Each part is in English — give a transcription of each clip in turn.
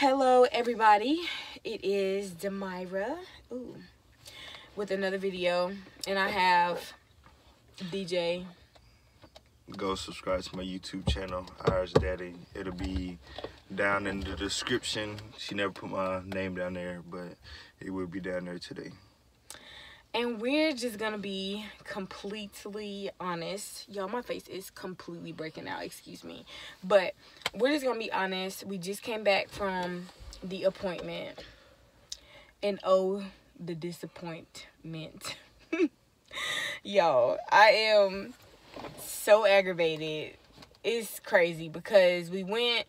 Hello everybody, it is D'Amyra Ooh, with another video and I have DJ. Go subscribe to my YouTube channel, Iris Daddy. It'll be down in the description. She never put my name down there, but it will be down there today. And we're just gonna be completely honest. Y'all, my face is completely breaking out, excuse me. But we're just gonna be honest. We just came back from the appointment. And oh, the disappointment. Y'all, I am so aggravated. It's crazy because we went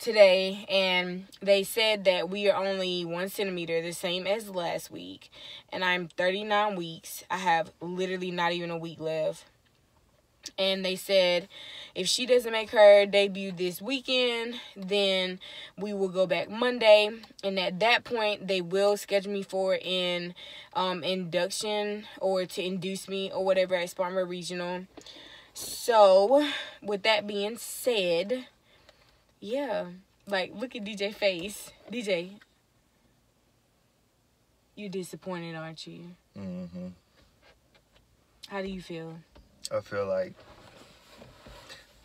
today and they said that we are only one centimeter the same as last week and i'm 39 weeks. I have literally not even a week left. And they said if she doesn't make her debut this weekend then we will go back monday. And at that point they will schedule me for an um, induction or to induce me or whatever at spartanburg regional. So with that being said yeah. Like, look at DJ face. DJ, you're disappointed, aren't you? Mm-hmm. How do you feel? I feel like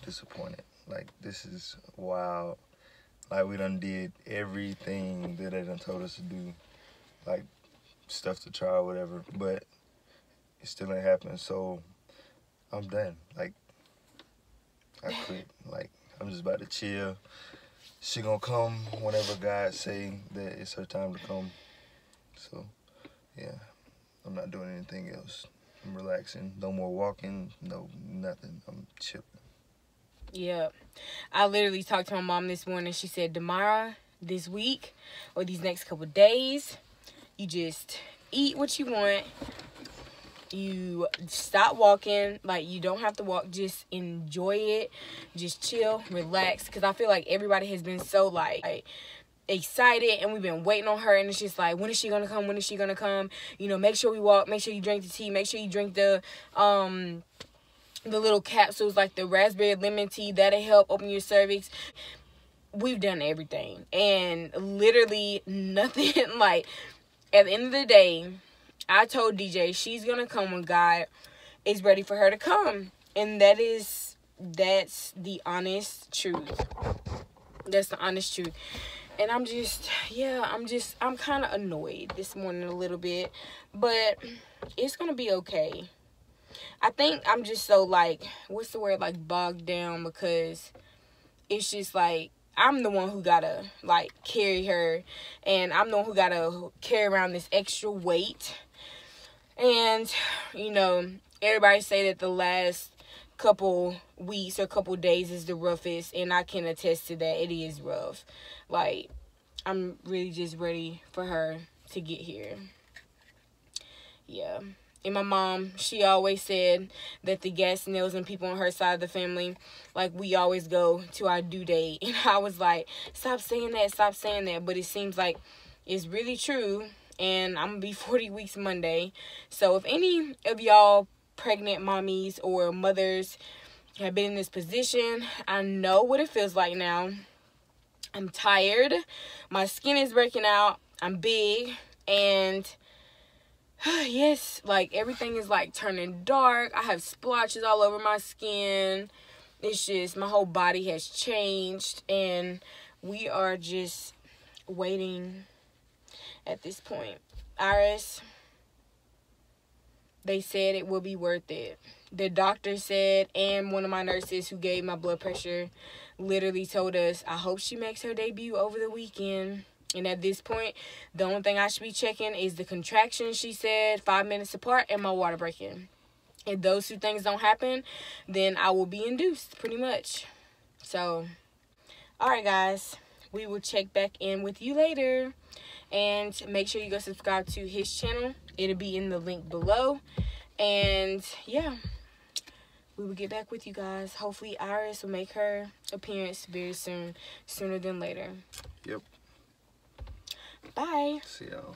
disappointed. Like, this is wild. Like, we done did everything that they done told us to do. Like, stuff to try or whatever. But it still ain't happening. So, I'm done. Like, I quit. Like, I'm just about to chill. She gonna come whenever God say that it's her time to come. So, yeah, I'm not doing anything else. I'm relaxing. No more walking. No nothing. I'm chilling. Yeah, I literally talked to my mom this morning. She said, "D'Amyra, this week or these next couple days, you just eat what you want you stop walking like you don't have to walk just enjoy it. Just chill relax because i feel like everybody has been so like, like excited and we've been waiting on her and it's just like when is she gonna come? When is she gonna come? You know make sure we walk make sure you drink the tea make sure you drink the um the little capsules like the raspberry lemon tea that'll help open your cervix. We've done everything and literally nothing like at the end of the day I told DJ she's gonna come when God is ready for her to come. And that is that's the honest truth. That's the honest truth. And I'm just yeah, I'm just I'm kinda annoyed this morning a little bit. But it's gonna be okay. I think I'm just so like what's the word like bogged down because it's just like I'm the one who gotta like carry her and I'm the one who gotta carry around this extra weight and, you know, everybody say that the last couple weeks or couple days is the roughest. And I can attest to that. It is rough. Like, I'm really just ready for her to get here. Yeah. And my mom, she always said that the Gastineaus and people on her side of the family, like we always go to our due date. And I was like, stop saying that, stop saying that. But it seems like it's really true and I'm gonna be 40 weeks Monday. So if any of y'all pregnant mommies or mothers have been in this position, I know what it feels like now. I'm tired. My skin is breaking out. I'm big and yes, like everything is like turning dark. I have splotches all over my skin. It's just my whole body has changed and we are just waiting at this point. Iris, they said it will be worth it. The doctor said, and one of my nurses who gave my blood pressure literally told us, I hope she makes her debut over the weekend. And at this point, the only thing I should be checking is the contractions, she said, five minutes apart, and my water breaking. If those two things don't happen, then I will be induced, pretty much. So, all right, guys. We will check back in with you later and make sure you go subscribe to his channel. It'll be in the link below. And yeah. We will get back with you guys. Hopefully iris will make her appearance very soon sooner than later. Yep. Bye. See y'all